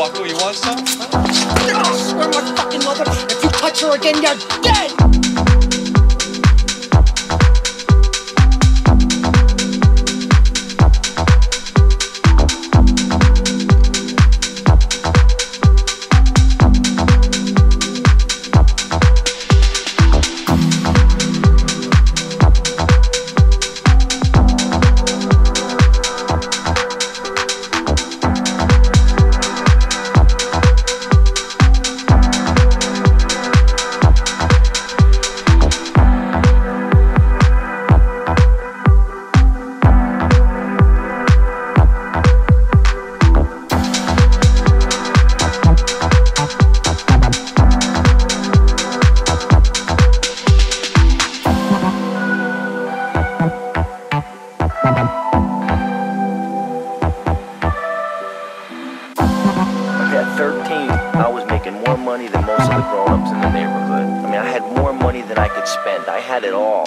motherfucker. You want some? I swear my fucking mother. If you touch her again, you're dead. 13, I was making more money than most of the grown-ups in the neighborhood. I mean, I had more money than I could spend. I had it all.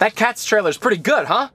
That cat's trailer's pretty good, huh?